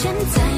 现在